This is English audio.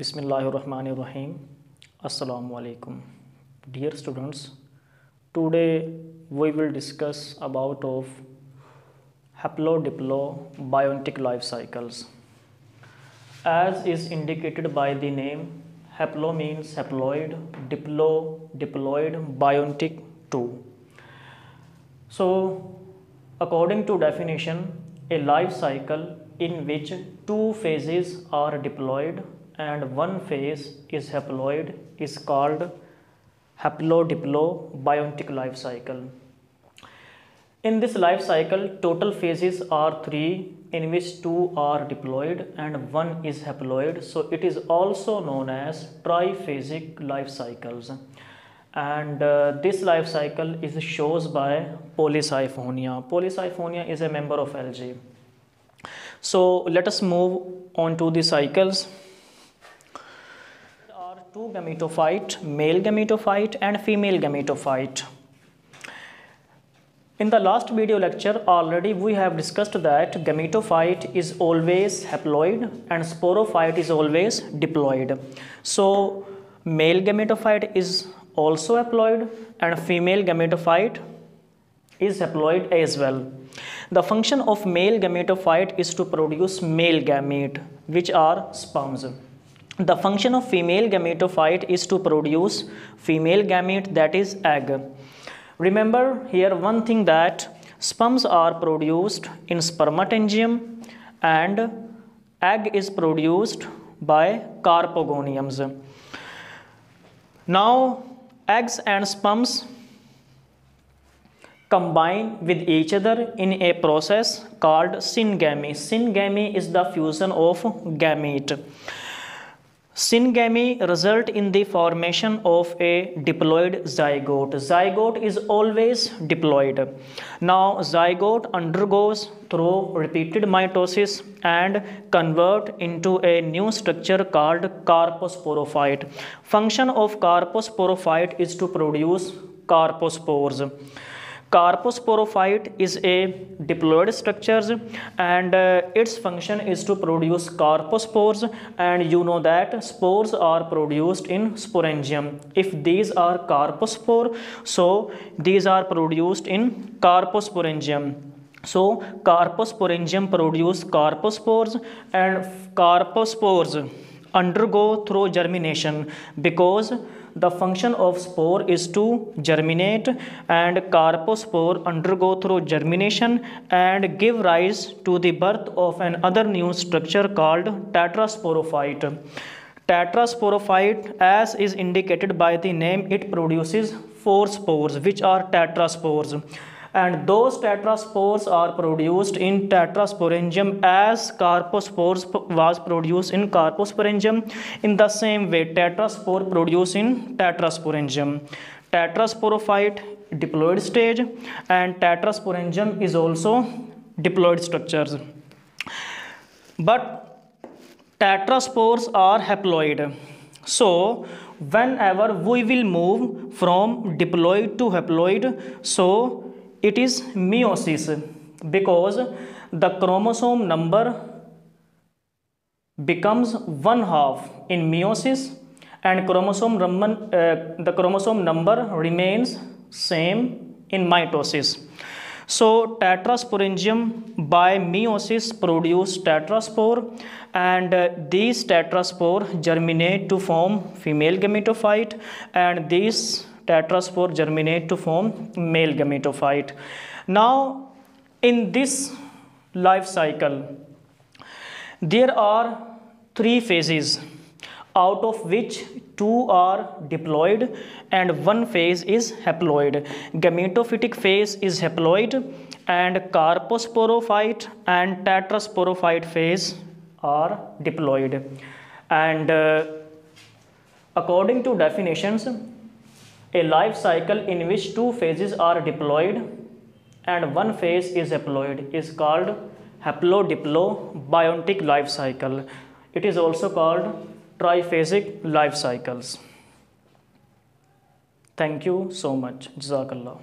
Bismillahirrahmanirrahim. Assalamu alaikum. Dear students, today we will discuss about of haplodiplo biotic life cycles. As is indicated by the name, haplo means haploid, diplo diploid, biotic two. So, according to definition, a life cycle in which two phases are diploid and one phase is haploid is called haplodiplo biotic life cycle. In this life cycle, total phases are three, in which two are diploid and one is haploid. So it is also known as triphasic life cycles. And uh, this life cycle is shows by polysiphonia. Polysiphonia is a member of algae. So let us move on to the cycles. Two gametophyte, male gametophyte and female gametophyte. In the last video lecture already we have discussed that gametophyte is always haploid and sporophyte is always diploid. So male gametophyte is also haploid and female gametophyte is haploid as well. The function of male gametophyte is to produce male gamete which are sperms. The function of female gametophyte is to produce female gamete that is egg. Remember here one thing that sperms are produced in spermatangium and egg is produced by carpogoniums. Now eggs and sperms combine with each other in a process called syngamy. Syngamy is the fusion of gamete. Syngamy result in the formation of a diploid zygote. Zygote is always diploid. Now zygote undergoes through repeated mitosis and convert into a new structure called carposporophyte. Function of carposporophyte is to produce carpospores carposporophyte is a diploid structures and uh, its function is to produce carpospores and you know that spores are produced in sporangium. If these are carpospore so these are produced in carposporangium so carposporangium produce carpospores and carpospores undergo through germination because the function of spore is to germinate and carpospore undergo through germination and give rise to the birth of another new structure called tetrasporophyte. Tetrasporophyte as is indicated by the name it produces four spores which are tetraspores and those tetraspores are produced in tetrasporangium as carpospores was produced in carposporangium in the same way tetraspore produced in tetrasporangium tetrasporophyte diploid stage and tetrasporangium is also diploid structures. But tetraspores are haploid. So whenever we will move from diploid to haploid so it is meiosis because the chromosome number becomes one half in meiosis and chromosome uh, the chromosome number remains same in mitosis. So tetrasporangium by meiosis produce tetraspore and uh, these tetraspore germinate to form female gametophyte and these tetraspore germinate to form male gametophyte. Now, in this life cycle, there are three phases out of which two are diploid and one phase is haploid. Gametophytic phase is haploid and carposporophyte and tetrasporophyte phase are diploid. And uh, according to definitions, a life cycle in which two phases are diploid and one phase is haploid is called haplodiplo biotic life cycle. It is also called triphasic life cycles. Thank you so much. Jazakallah.